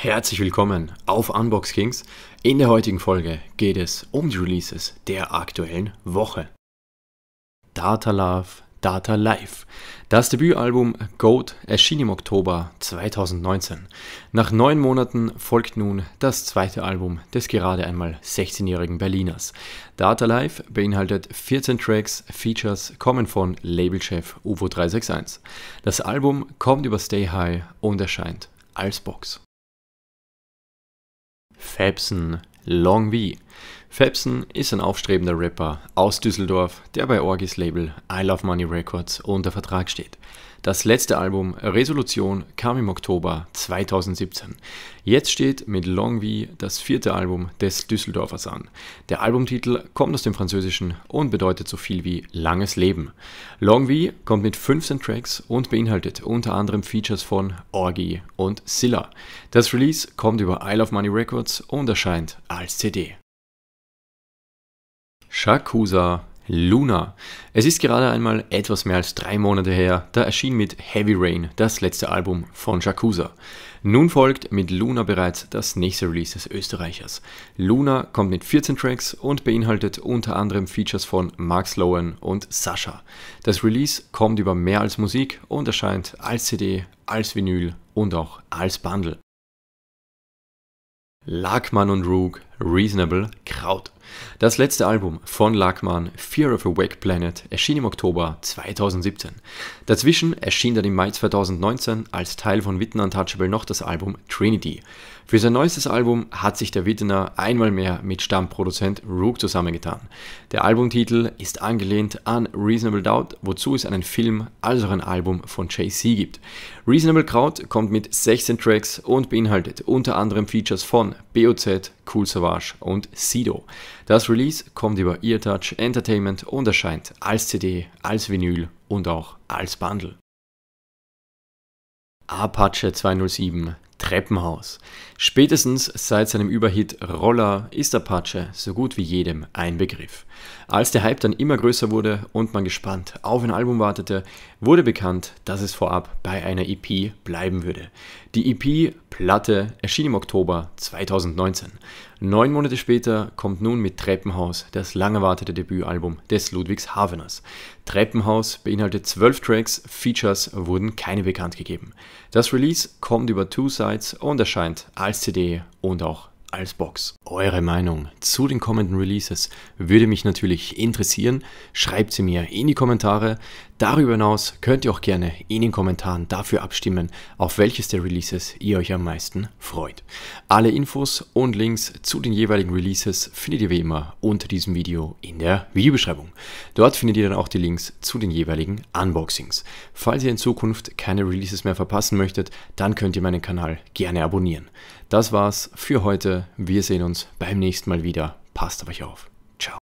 Herzlich willkommen auf Unbox Kings. In der heutigen Folge geht es um die Releases der aktuellen Woche. Data Love, Data Life. Das Debütalbum Goat erschien im Oktober 2019. Nach neun Monaten folgt nun das zweite Album des gerade einmal 16-jährigen Berliners. Data Life beinhaltet 14 Tracks, Features kommen von Labelchef UFO 361. Das Album kommt über Stay High und erscheint als Box. Fabson Long V. Fabson ist ein aufstrebender Rapper aus Düsseldorf, der bei Orgis Label I Love Money Records unter Vertrag steht. Das letzte Album Resolution kam im Oktober 2017. Jetzt steht mit Long V das vierte Album des Düsseldorfers an. Der Albumtitel kommt aus dem Französischen und bedeutet so viel wie langes Leben. Long V kommt mit 15 Tracks und beinhaltet unter anderem Features von Orgi und Silla. Das Release kommt über I Love Money Records und erscheint als CD. Shakusa Luna. Es ist gerade einmal etwas mehr als drei Monate her, da erschien mit Heavy Rain das letzte Album von Shakusa. Nun folgt mit Luna bereits das nächste Release des Österreichers. Luna kommt mit 14 Tracks und beinhaltet unter anderem Features von Mark Sloan und Sascha. Das Release kommt über mehr als Musik und erscheint als CD, als Vinyl und auch als Bundle. Lackmann und Rook Reasonable Kraut. Das letzte Album von Lackmann, Fear of a Wake Planet, erschien im Oktober 2017. Dazwischen erschien dann im Mai 2019 als Teil von Witten Untouchable noch das Album Trinity. Für sein neuestes Album hat sich der Wittener einmal mehr mit Stammproduzent Rook zusammengetan. Der Albumtitel ist angelehnt an Reasonable Doubt, wozu es einen Film als auch ein Album von JC gibt. Reasonable Kraut kommt mit 16 Tracks und beinhaltet unter anderem Features von BOZ, Cool Savage und Sido. Das Release kommt über EarTouch Entertainment und erscheint als CD, als Vinyl und auch als Bundle. Apache 207 Treppenhaus. Spätestens seit seinem Überhit Roller ist Apache so gut wie jedem ein Begriff. Als der Hype dann immer größer wurde und man gespannt auf ein Album wartete, wurde bekannt, dass es vorab bei einer EP bleiben würde. Die EP Platte erschien im Oktober 2019. Neun Monate später kommt nun mit Treppenhaus das lang erwartete Debütalbum des Ludwigs Haveners. Treppenhaus beinhaltet zwölf Tracks, Features wurden keine bekannt gegeben. Das Release kommt über Two Sides und erscheint als CD und auch als Box. Eure Meinung zu den kommenden Releases würde mich natürlich interessieren. Schreibt sie mir in die Kommentare. Darüber hinaus könnt ihr auch gerne in den Kommentaren dafür abstimmen, auf welches der Releases ihr euch am meisten freut. Alle Infos und Links zu den jeweiligen Releases findet ihr wie immer unter diesem Video in der Videobeschreibung. Dort findet ihr dann auch die Links zu den jeweiligen Unboxings. Falls ihr in Zukunft keine Releases mehr verpassen möchtet, dann könnt ihr meinen Kanal gerne abonnieren. Das war's für heute. Wir sehen uns beim nächsten Mal wieder. Passt auf euch auf.